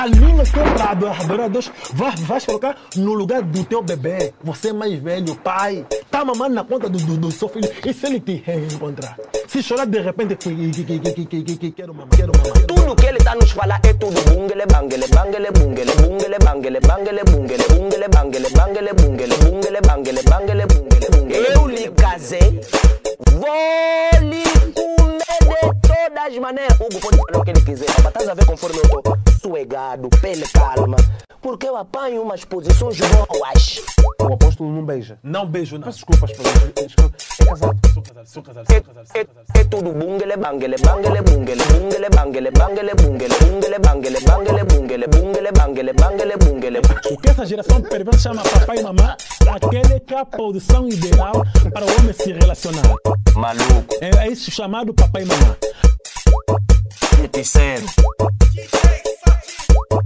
A linha compra adoradores, vai, vais colocar no lugar do teu bebê. Você é mais velho, pai. Tá mamando na conta do, do, do seu filho. E se ele te reencontrar? Se chorar de repente, que quero mamar, quero mamar. Tudo que ele tá nos falar é tudo bunguele, banguele, banguele, bunguele, bunguele, banguele, banguele, bunguele, bunguele, banguele, banguele, bunguele, bunguele, banguele, banguele, bunguele, bunguele. Eu lhe casei, vou de as maneiras. Hugo pode falar o que ele quiser, mas estás a ver conforme eu tô soegado, pele calma. Porque eu apanho umas posições boas. O apóstolo não beija. Não beijo, não. Peço desculpas, Paulo. É casado. Sou casado, sou casado, sou casado, É, é tudo bungele, bangele, bangele, bungele, bungele, bangele, bangele, bungele, bungele, bangele, bangele, bungele, bungele, bangele, bangele, bungele. O que essa geração perversa chama papai e mamãe, aquele que é a posição ideal para o homem se relacionar. Maluco, É, é isso chamado papai e mamãe dizendo.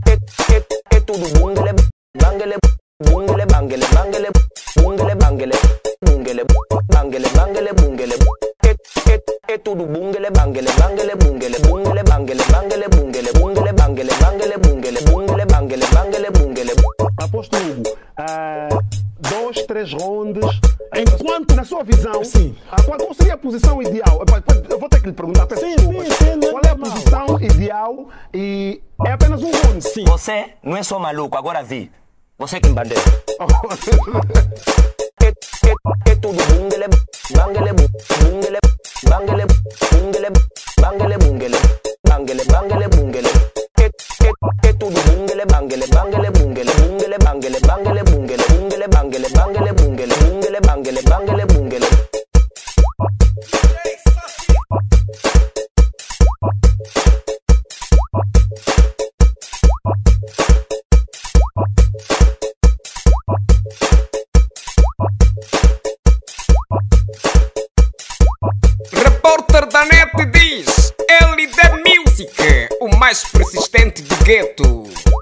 É, é, é tudo bungle, bangle, bungle, bangle, bangle, bungle, bangle, bungle, bangle, bangle, bungle. É, é, é tudo bungle, bangle, bangle, bungle, bungle, bangle, bangle, bungle, bungle, bangle, bangle, bungle, bungle, bangle, bangle, bungle. Aposto Hugo, eh, dois, três rondes. Enquanto, na sua visão, sim. A qual, seria a posição ideal? Eu vou ter que lhe perguntar. Sim. Sim ideal e é apenas um ronde? Sim. Você não é só maluco, agora vi. Você que bandeira. É, é, é tudo bungele, bangele, bu- bungele, mais persistente de gueto.